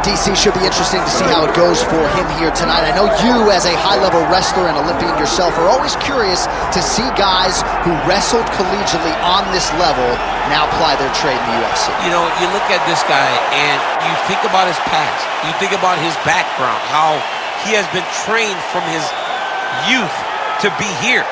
DC, should be interesting to see how it goes for him here tonight. I know you, as a high-level wrestler and Olympian yourself, are always curious to see guys who wrestled collegiately on this level now apply their trade in the UFC. You know, you look at this guy and you think about his past. You think about his background, how he has been trained from his youth to be here.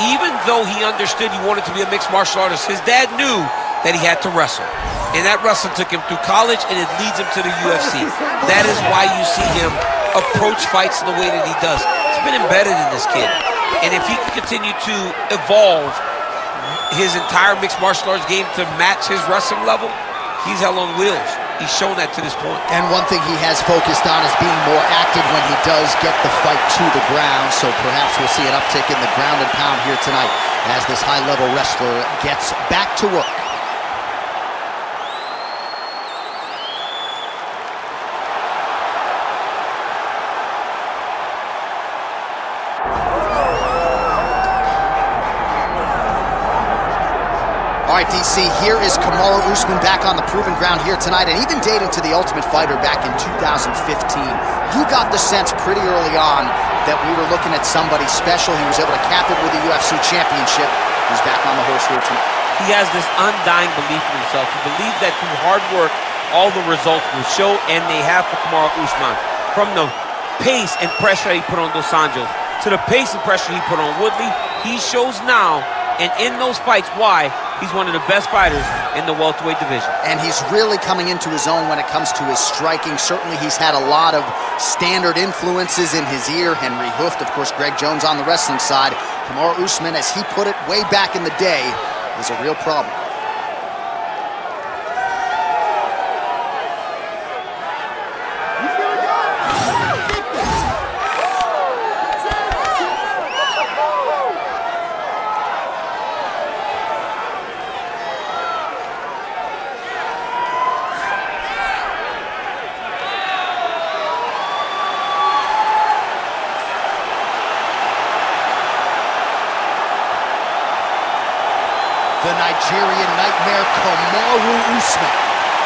Even though he understood he wanted to be a mixed martial artist, his dad knew that he had to wrestle. And that wrestling took him through college, and it leads him to the UFC. That is why you see him approach fights the way that he does. It's been embedded in this kid. And if he can continue to evolve his entire mixed martial arts game to match his wrestling level, he's hell on wheels. He's shown that to this point. And one thing he has focused on is being more active when he does get the fight to the ground. So perhaps we'll see an uptick in the ground and pound here tonight as this high-level wrestler gets back to work. Right, DC, here is Kamaru Usman back on the proven ground here tonight and even dating to the Ultimate Fighter back in 2015. You got the sense pretty early on that we were looking at somebody special. He was able to cap it with the UFC Championship. He's back on the horse here tonight. He has this undying belief in himself. He believes that through hard work, all the results will show, and they have for Kamaru Usman. From the pace and pressure he put on Dos Anjos to the pace and pressure he put on Woodley, he shows now, and in those fights, why He's one of the best fighters in the welterweight division. And he's really coming into his own when it comes to his striking. Certainly he's had a lot of Sanford influences in his ear. Henry Hooft, of course, Greg Jones on the wrestling side. Kamaru Usman, as he put it way back in the day, is a real problem. The Nigerian nightmare Kamaru Usman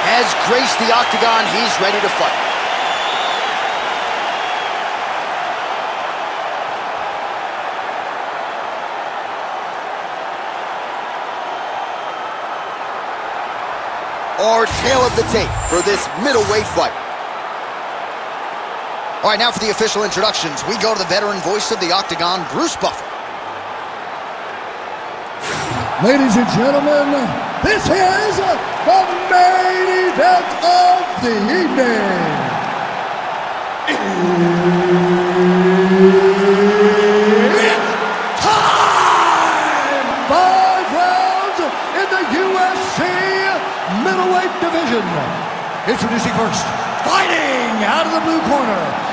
has graced the octagon. He's ready to fight. Our tale of the tape for this middleweight fight. All right, now for the official introductions, we go to the veteran voice of the octagon, Bruce Buffer. Ladies and gentlemen, this is the main event of the evening. It's time! Five rounds in the UFC middleweight division. Introducing first, fighting out of the blue corner,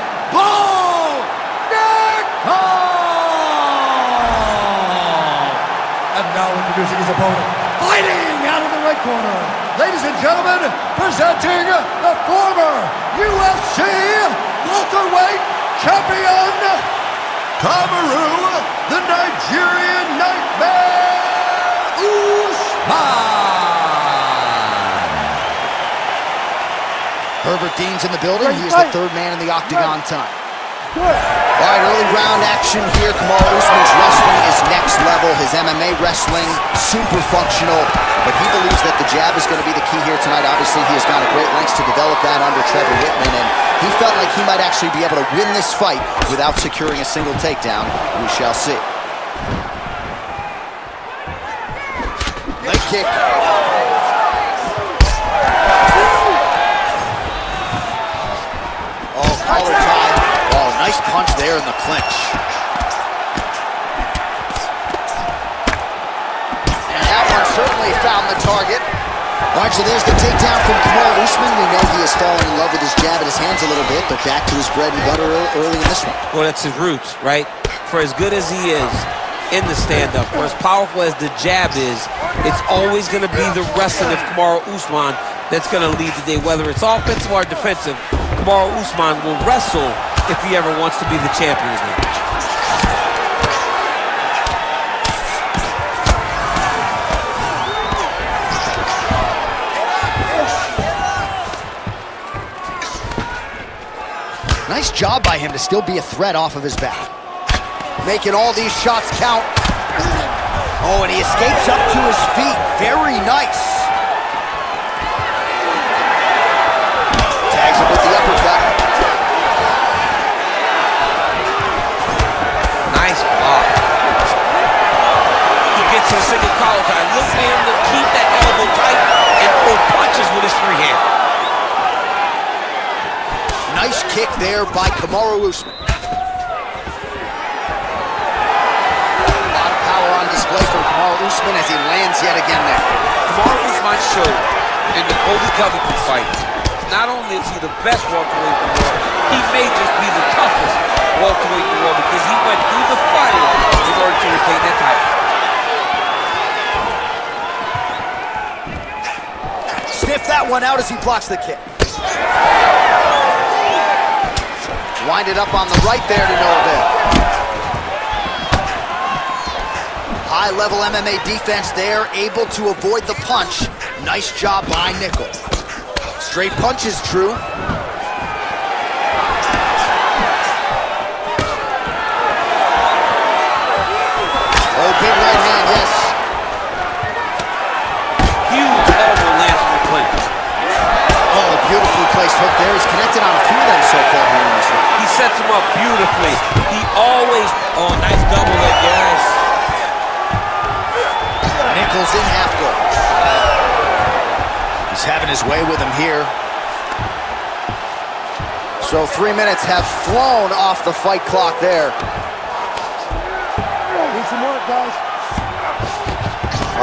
now introducing his opponent, fighting out of the red corner. Ladies and gentlemen, presenting the former UFC welterweight champion, Kamaru, the Nigerian Nightmare Usman. Herbert Dean's in the building. He is the third man in the octagon tonight. All right, early round action here. Kamaru Usman's wrestling is next level. His MMA wrestling, super functional. But he believes that the jab is going to be the key here tonight. Obviously, he has gone to great lengths to develop that under Trevor Wittman. And he felt like he might actually be able to win this fight without securing a single takedown. We shall see. Leg kick. There in the clinch. And that one certainly found the target. All right, so there's the takedown from Kamaru Usman. We know he has fallen in love with his jab at his hands a little bit, but back to his bread and butter early in this one. Well, that's his roots, right? For as good as he is in the stand-up, for as powerful as the jab is, it's always going to be the wrestling of Kamaru Usman that's going to lead the day. Whether it's offensive or defensive, Kamaru Usman will wrestle if he ever wants to be the champion again. Nice job by him to still be a threat off of his back. Making all these shots count. Oh, and he escapes up to his feet. Very nice. Collar tie. Look for him to keep that elbow tight and pull punches with his free hand. Nice kick there by Kamaru Usman. A lot of power on display from Kamaru Usman as he lands yet again there. Kamaru Usman showed in the Colby Covington fight, not only is he the best welterweight in the world, he may just be the toughest welterweight in the world because he went through the fire in order to retain that title. That one out as he blocks the kick. Wind it up on the right there to no avail. High-level MMA defense there, able to avoid the punch. Nice job by Nickal. Straight punch is hook there. He's connected on a few of them so far here in this one. He sets him up beautifully. He always, oh, nice double leg, yes. Nickal's in half guard. He's having his way with him here. So three minutes have flown off the fight clock there. Need some work, guys.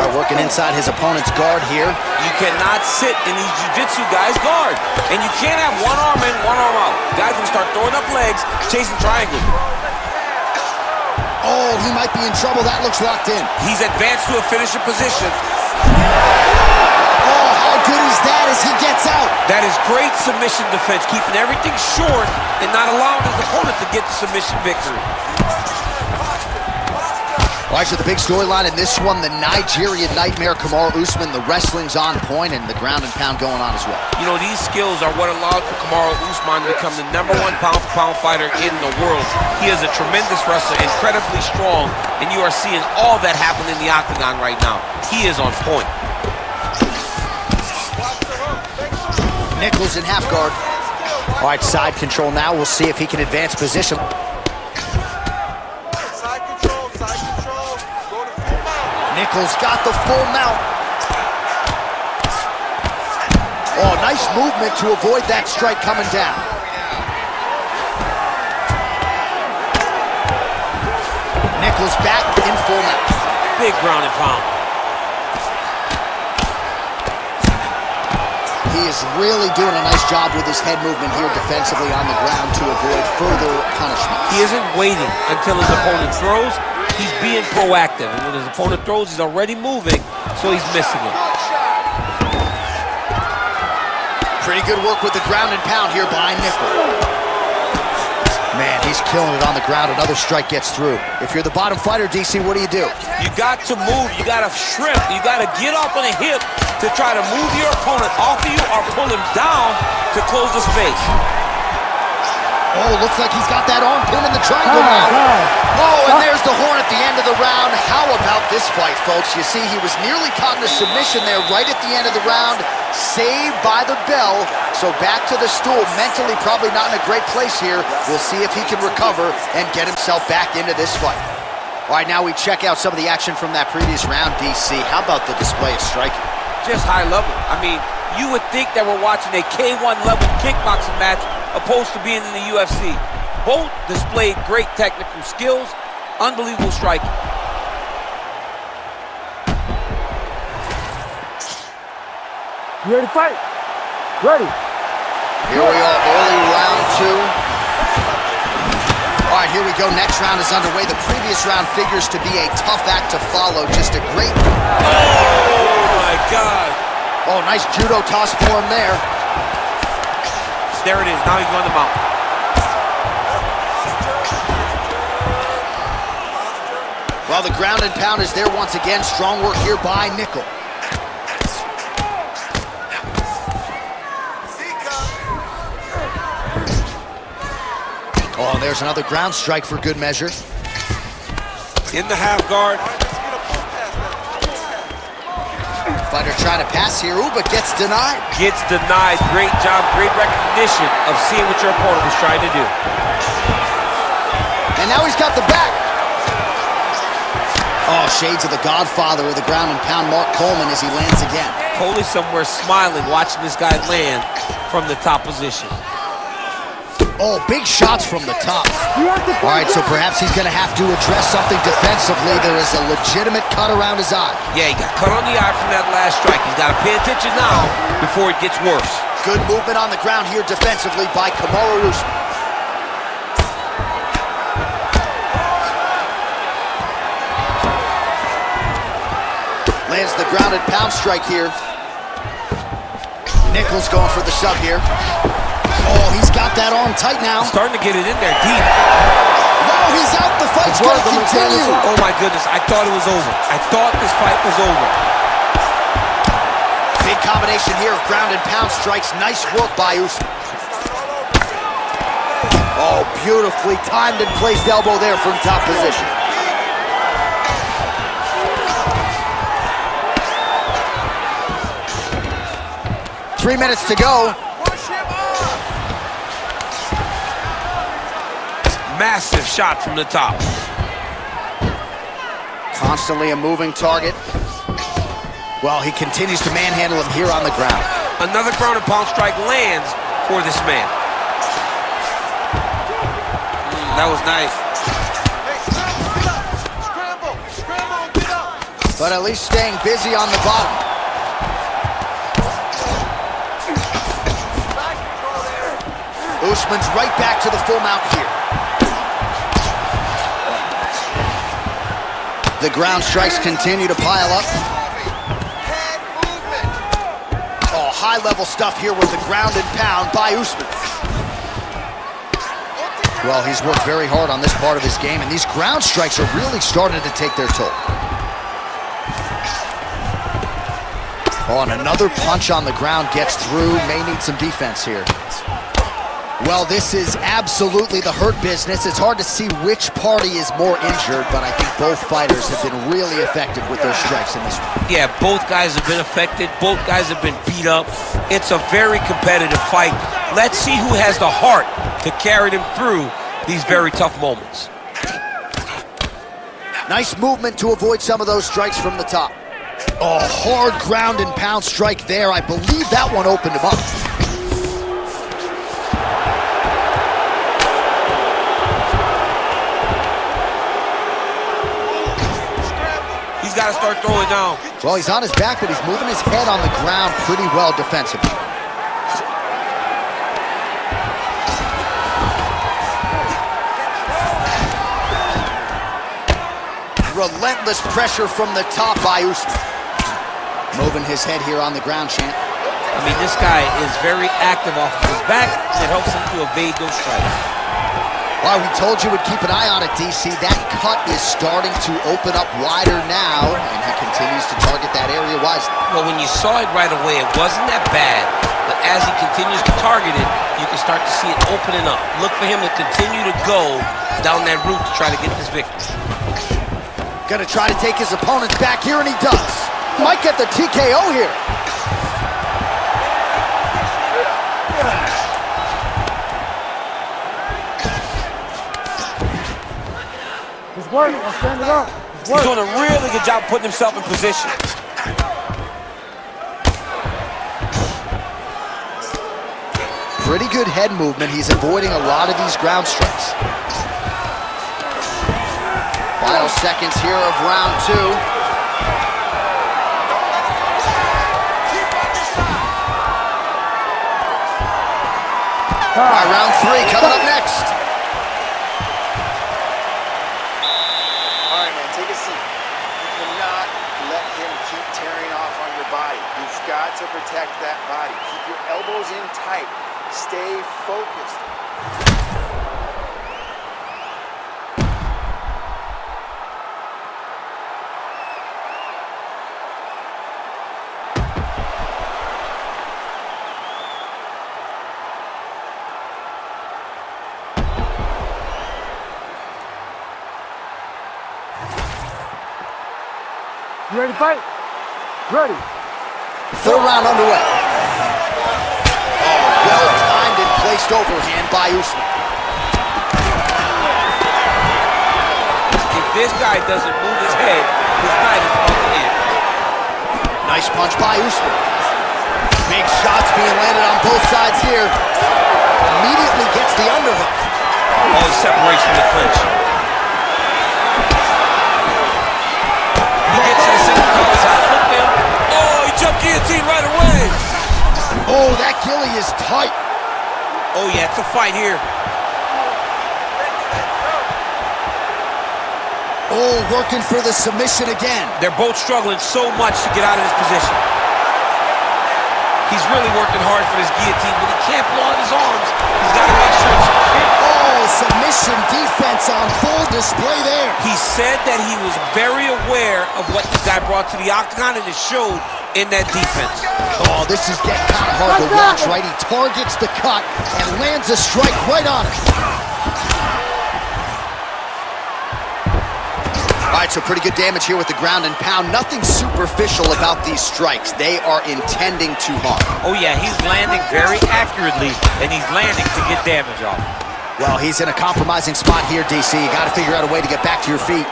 Right, working inside his opponent's guard here. You cannot sit in these jiu-jitsu guys' guard. And you can't have one arm in, one arm out. Guys can start throwing up legs, chasing triangles. Oh, he might be in trouble. That looks locked in. He's advanced to a finisher position. Oh, how good is that as he gets out? That is great submission defense, keeping everything short and not allowing his opponent to get the submission victory. All right, so the big storyline in this one, the Nigerian Nightmare, Kamaru Usman, the wrestling's on point and the ground and pound going on as well. You know, these skills are what allowed for Kamaru Usman to become the number one pound-for-pound -pound fighter in the world. He is a tremendous wrestler, incredibly strong, and you are seeing all that happen in the octagon right now. He is on point. Nickal's in half guard. All right, side control now. We'll see if he can advance position. Nickal's got the full mount. Oh, nice movement to avoid that strike coming down. Nickal's back in full mount. Big ground and pound. He is really doing a nice job with his head movement here defensively on the ground to avoid further punishment. He isn't waiting until his opponent throws. He's being proactive. And when his opponent throws, he's already moving, so he's missing it. Pretty good work with the ground and pound here by Nickal. Man, he's killing it on the ground. Another strike gets through. If you're the bottom fighter, DC, what do you do? You got to move. You got to shrimp. You got to get off on a hip to try to move your opponent off of you or pull him down to close the space. Oh, looks like he's got that arm pin in the triangle oh, now. Oh, and oh. there's the horn at the end of the round. How about this fight, folks? You see, he was nearly caught in a submission there right at the end of the round. Saved by the bell. So back to the stool. Mentally probably not in a great place here. We'll see if he can recover and get himself back into this fight. All right, now we check out some of the action from that previous round, DC. How about the display of striking? Just high level. I mean, you would think that we're watching a K1 level kickboxing match opposed to being in the UFC. Both displayed great technical skills, unbelievable striking. You ready to fight? Ready. Here we are, early round two. All right, here we go. Next round is underway. The previous round figures to be a tough act to follow. Just a great... Oh, my God. Oh, nice judo toss for him there. There it is. Now he's on the mount. Well, the ground and pound is there once again. Strong work here by Nickal. Oh, there's another ground strike for good measure. In the half guard. Fighter trying to pass here. But gets denied. Gets denied. Great job, great recognition of seeing what your opponent was trying to do. And now he's got the back. Oh, shades of the godfather of the ground and pound, Mark Coleman, as he lands again. Holy somewhere smiling, watching this guy land from the top position. Oh, big shots from the top. All right, so perhaps he's going to have to address something defensively. There is a legitimate cut around his eye. Yeah, he got cut on the eye from that last strike. He's got to pay attention now before it gets worse. Good movement on the ground here defensively by Kamaru Usman. Lands the grounded pound strike here. Nickal's going for the sub here. Oh, he's got that arm tight now. Starting to get it in there deep. No, he's out. The fight's going to continue. Oh, my goodness. I thought it was over. I thought this fight was over. Big combination here of ground and pound strikes. Nice work by Usman. Oh, beautifully timed and placed elbow there from top position. Three minutes to go. Massive shot from the top. Constantly a moving target. Well, he continues to manhandle him here on the ground. Another ground and pound strike lands for this man. Mm, that was nice. But at least staying busy on the bottom. Usman's right back to the full mount here. The ground strikes continue to pile up. Oh, high-level stuff here with the ground and pound by Usman. Well, he's worked very hard on this part of his game, and these ground strikes are really starting to take their toll. Oh, and another punch on the ground gets through. May need some defense here. Well, this is absolutely the hurt business. It's hard to see which party is more injured, but I think both fighters have been really effective with their strikes in this one. Yeah, both guys have been affected. Both guys have been beat up. It's a very competitive fight. Let's see who has the heart to carry them through these very tough moments. Nice movement to avoid some of those strikes from the top. Oh, hard ground and pound strike there. I believe that one opened him up. Got to start throwing down. Well, he's on his back, but he's moving his head on the ground pretty well defensively. Relentless pressure from the top by Usman. Moving his head here on the ground, Champ. I mean, this guy is very active off of his back. It helps him to evade those strikes. Well, we told you we'd keep an eye on it, DC. That cut is starting to open up wider now, and he continues to target that area wisely. Well, when you saw it right away, it wasn't that bad. But as he continues to target it, you can start to see it opening up. Look for him to continue to go down that route to try to get this victory. Gonna try to take his opponents back here, and he does. Might get the TKO here. He's working. I'll stand it up. He's, He's doing a really good job putting himself in position. Pretty good head movement. He's avoiding a lot of these ground strikes. Final seconds here of round two. All right, round three coming up next. goes in tight. Stay focused. You ready to fight? Ready. Third round underway. And overhand by Usman. If this guy doesn't move his head, his night is to end. Nice punch by Usman. Big shots being landed on both sides here. Immediately gets the underhook. Oh, he separates from the clinch. He gets to the single comes out. Look at. Oh, he jumped guillotine right away. Oh, that gilly is tight. Oh, yeah, it's a fight here. Oh, working for the submission again. They're both struggling so much to get out of this position. He's really working hard for this guillotine, but he can't blow out his arms. He's got to make sure it's Oh, submission defense on full display there. He said that he was very aware of what this guy brought to the octagon, and it showed in that defense. Oh, this is getting kind of hard to watch, right? He targets the cut and lands a strike right on it. All right, so pretty good damage here with the ground and pound. Nothing superficial about these strikes. They are intending to harm. Oh, yeah, he's landing very accurately, and he's landing to get damage off. Well, he's in a compromising spot here, DC. You got to figure out a way to get back to your feet.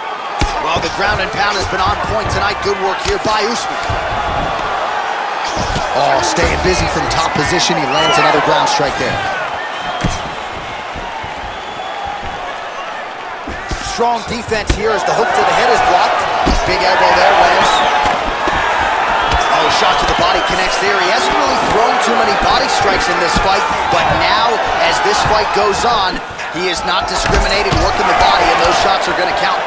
Well, the ground and pound has been on point tonight. Good work here by Usman. Oh, staying busy from top position. He lands another ground strike there. Strong defense here as the hook to the head is blocked. Big elbow there lands. Shot to the body connects there. He hasn't really thrown too many body strikes in this fight, but now, as this fight goes on, he is not discriminating, working the body, and those shots are going to count.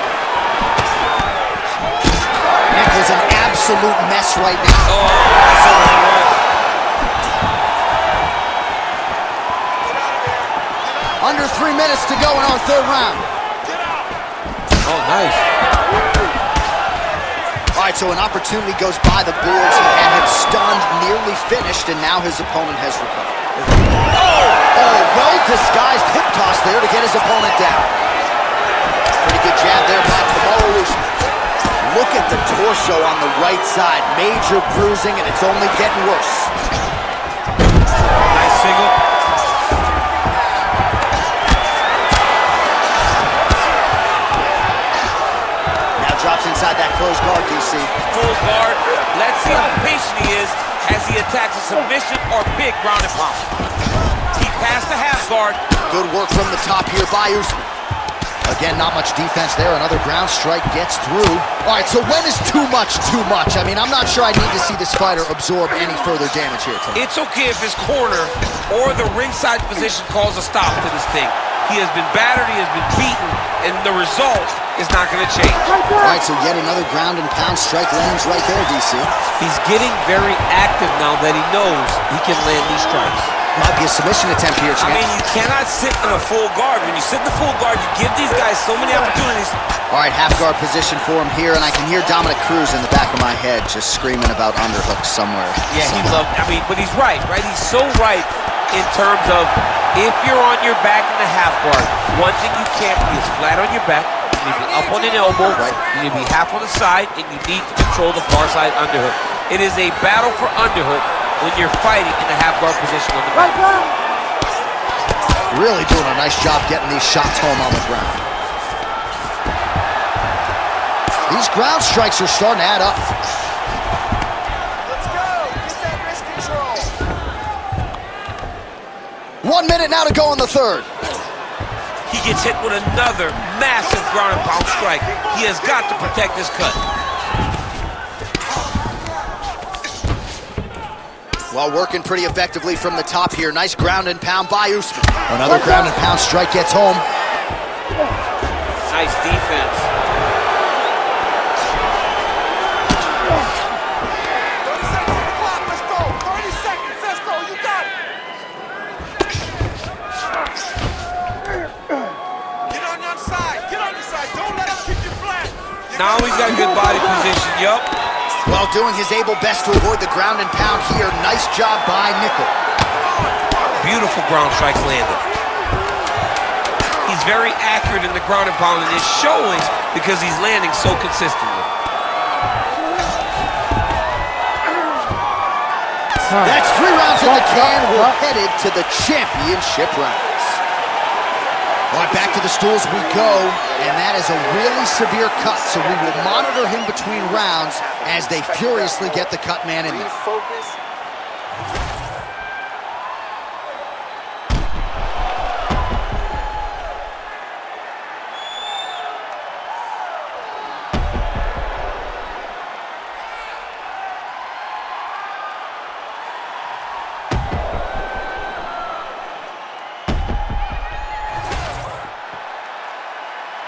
Nick is an absolute mess right now. Oh, that's a long run. Under three minutes to go in our third round. Oh, nice. All right, so an opportunity goes by the boards. He had him stunned, nearly finished, and now his opponent has recovered. Oh, oh well-disguised hip toss there to get his opponent down. Pretty good jab there by Kamaru. Look at the torso on the right side. Major bruising, and it's only getting worse. Nice single. Inside that closed guard, DC. Full guard. Let's see how patient he is as he attacks a submission or big ground and pound. He passed the half guard. Good work from the top here by Usman. Again, not much defense there. Another ground strike gets through. All right, so when is too much too much? I mean, I'm not sure I need to see this fighter absorb any further damage here tonight. It's okay if his corner or the ringside physician calls a stop to this thing. He has been battered, he has been beaten, and the result is not going to change. All right, so yet another ground and pound strike lands right there, DC. He's getting very active now that he knows he can land these strikes. Might be a submission attempt here, I champ. mean, you cannot sit in a full guard. When you sit in the full guard, you give these guys so many opportunities. All right, half guard position for him here, and I can hear Dominick Cruz in the back of my head just screaming about underhooks somewhere. Yeah, he loved. I mean, but he's right, right? He's so right in terms of if you're on your back in the half guard, one thing you can't be is flat on your back. You need to be up on an elbow. Right. You need to be half on the side, and you need to control the far side underhook. It is a battle for underhook when you're fighting in the half guard position on the back. Really doing a nice job getting these shots home on the ground. These ground strikes are starting to add up. One minute now to go in the third. He gets hit with another massive ground and pound strike. He has got to protect his cut. While working pretty effectively from the top here. Nice ground and pound by Usman. Another ground and pound strike gets home. Nice defense. Now he's got good body position. Yup. While doing his able best to avoid the ground and pound here, nice job by Nickal. Beautiful ground strikes landed. He's very accurate in the ground and pound, and it's showing because he's landing so consistently. That's three rounds in the can. We're headed to the championship round. All right, back to the stools we go, and that is a really severe cut, so we will monitor him between rounds as they furiously get the cut man in.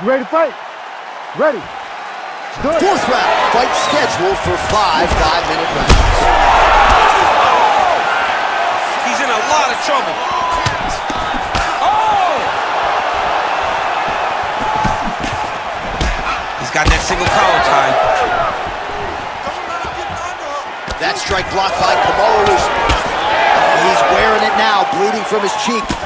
You ready to fight? Ready. Good. Fourth round, fight scheduled for five five-minute rounds. He's in a lot of trouble. Oh! He's got that single collar tie. That strike blocked by Kamaru Usman. Oh, he's wearing it now, bleeding from his cheek.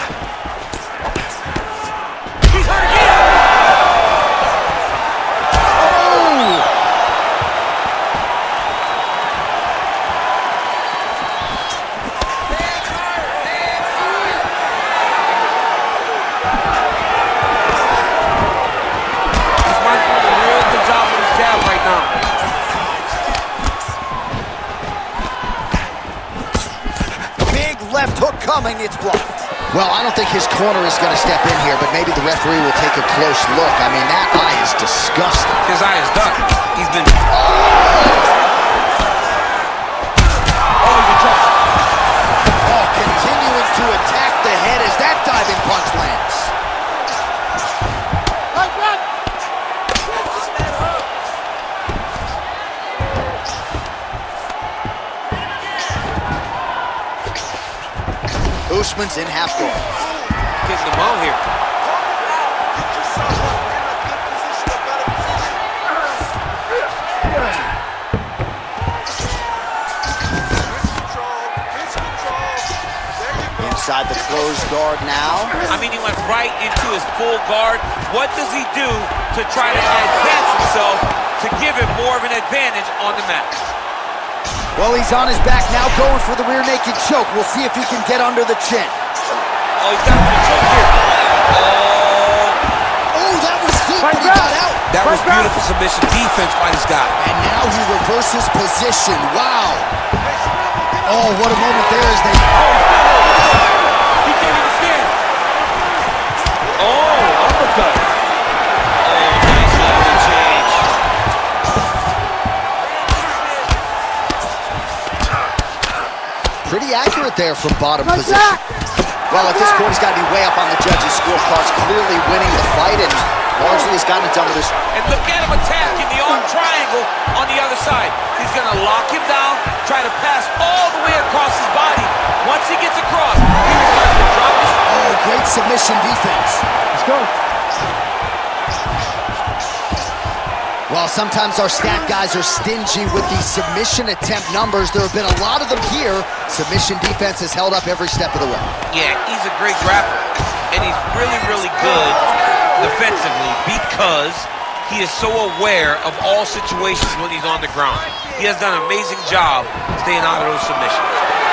Corner is going to step in here, but maybe the referee will take a close look. I mean, that eye is disgusting. His eye is done. He's been. Oh, he's in trouble. Oh, continuing to attack the head as that diving punch lands. Usman's in half guard. Guard now. I mean, he went right into his full guard. What does he do to try to advance himself to give him more of an advantage on the mat? Well, he's on his back now going for the rear naked choke. We'll see if he can get under the chin. Oh, he's got him the choke here. Oh, Oh, that was deep, but he got out. that was beautiful submission defense by this guy. And now he reverses position. Wow. Oh, what a moment there is. they... He Oh, uppercut. Oh, nice level change. Pretty accurate there from bottom Right position. Well, at this point, he's got to be way up on the judges' scorecards, clearly winning the fight, and largely has gotten it done with his... And look at him attacking the arm triangle on the other side. He's going to lock him down, try to pass all the way across his body. Once he gets across, he will start to drop his... Oh, great submission defense. Let's go. While sometimes our stat guys are stingy with the submission attempt numbers, there have been a lot of them here. Submission defense has held up every step of the way. Yeah, he's a great grappler. And he's really, really good defensively because he is so aware of all situations when he's on the ground. He has done an amazing job staying out of those submissions.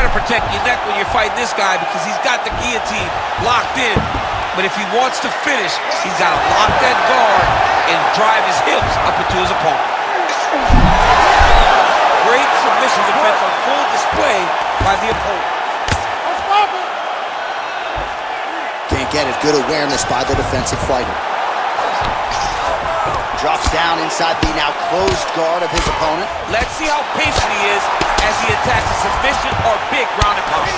Better protect your neck when you're fighting this guy because he's got the guillotine locked in. But if he wants to finish, he's got to lock that guard and drive his hips up into his opponent. Great submission defense on full display by the opponent. Can't get it. Good awareness by the defensive fighter. Drops down inside the now closed guard of his opponent. Let's see how patient he is as he attacks a submission or big ground and pound.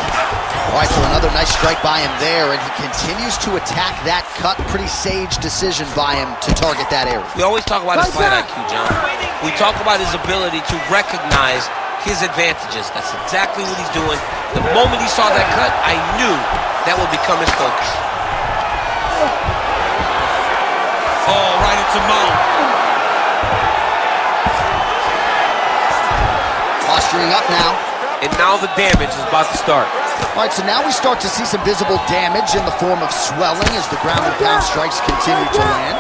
All right, so another nice strike by him there, and he continues to attack that cut. Pretty sage decision by him to target that area. We always talk about his fight IQ, John. We talk about his ability to recognize his advantages. That's exactly what he's doing. The moment he saw that cut, I knew that would become his focus. Oh, right into mount. posturing up now. And now the damage is about to start. All right, so now we start to see some visible damage in the form of swelling as the ground and pound strikes continue to land.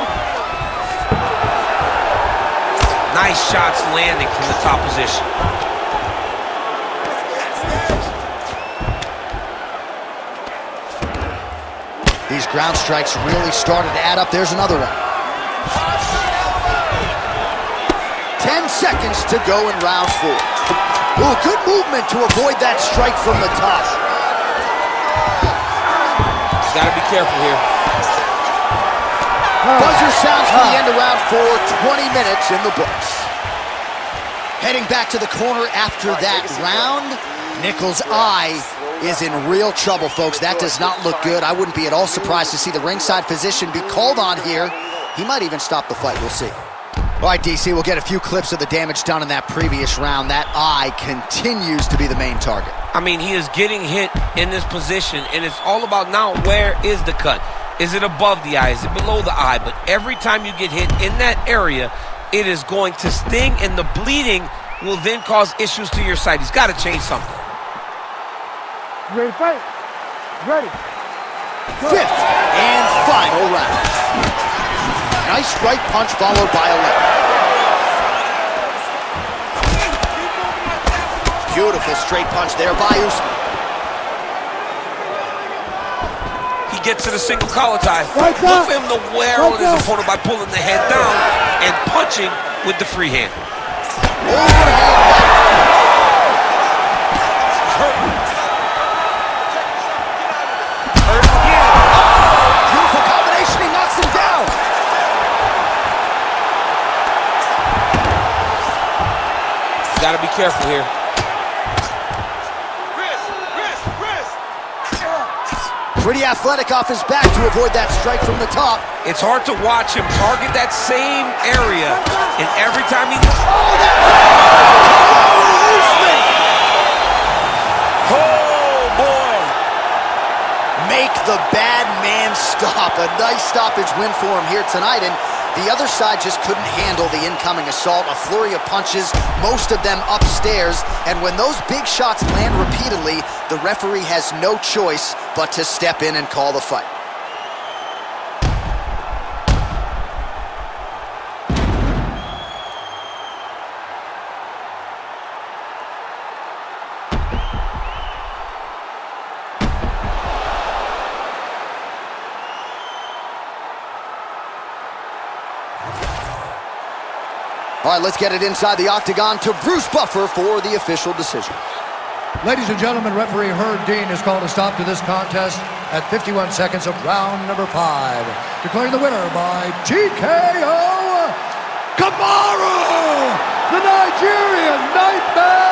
Nice shots landing from the top position. These ground strikes really started to add up. There's another one. Seconds to go in round four. Ooh, good movement to avoid that strike from the top. Got to be careful here. Buzzer sounds for the end of round four, 20 minutes in the books. Heading back to the corner after that round, Nickal's eye is in real trouble, folks. That does not look good. I wouldn't be at all surprised to see the ringside physician be called on here. He might even stop the fight. We'll see. All right, DC, we'll get a few clips of the damage done in that previous round. That eye continues to be the main target. I mean, he is getting hit in this position, and it's all about now where is the cut? Is it above the eye? Is it below the eye? But every time you get hit in that area, it is going to sting, and the bleeding will then cause issues to your sight. He's got to change something. You ready to fight? Ready. Fifth and final round. Nice right punch followed by a left. Beautiful straight punch there by Usman. He gets to the single collar tie. Right Look for him to wear Right on his down. opponent by pulling the head down and punching with the free hand. Overhand Hurt Got to be careful here. Pretty athletic off his back to avoid that strike from the top. It's hard to watch him target that same area, and every time he... Oh, boy! Oh, Make the bad man stop. A nice stoppage win for him here tonight. And the other side just couldn't handle the incoming assault. A flurry of punches, most of them upstairs. And when those big shots land repeatedly, the referee has no choice but to step in and call the fight. Let's get it inside the octagon to Bruce Buffer for the official decision. Ladies and gentlemen, referee Herb Dean has called a stop to this contest at 51 seconds of round number five. Declaring the winner by TKO, Kamaru, the Nigerian Nightmare,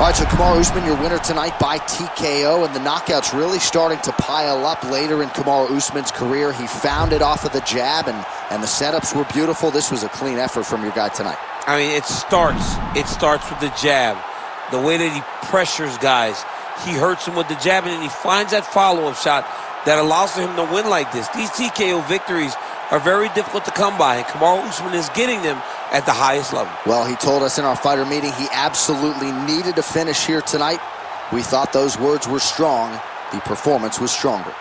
All right, so Kamaru Usman, your winner tonight by TKO, and the knockouts really starting to pile up later in Kamaru Usman's career. He found it off of the jab, and, and the setups were beautiful. This was a clean effort from your guy tonight. I mean, it starts. It starts with the jab. The way that he pressures guys. He hurts him with the jab, and he finds that follow-up shot that allows him to win like this. These TKO victories are very difficult to come by, and Kamaru Usman is getting them at the highest level. Well, he told us in our fighter meeting he absolutely needed to finish here tonight. We thought those words were strong. The performance was stronger.